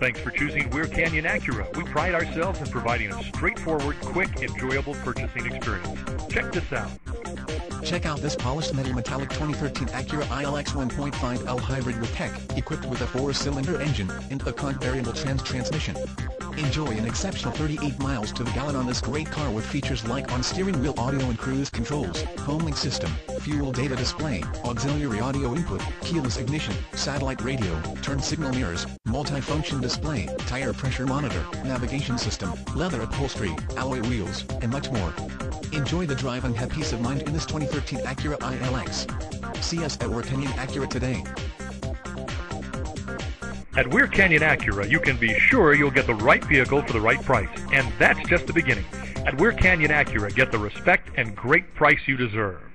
Thanks for choosing Weir Canyon Acura. We pride ourselves in providing a straightforward, quick, enjoyable purchasing experience. Check this out. Check out this polished metal metallic 2013 Acura ILX 1.5L hybrid with tech, equipped with a four-cylinder engine and a Cont variable trans transmission. Enjoy an exceptional 38 miles to the gallon on this great car with features like on-steering wheel audio and cruise controls, homelink system, fuel data display, auxiliary audio input, keyless ignition, satellite radio, turn signal mirrors, multi-function display, tire pressure monitor, navigation system, leather upholstery, alloy wheels, and much more. Enjoy the drive and have peace of mind in this 2013 Acura ILX. See us at Weir Canyon Acura today. At Weir Canyon Acura, you can be sure you'll get the right vehicle for the right price. And that's just the beginning. At Weir Canyon Acura, get the respect and great price you deserve.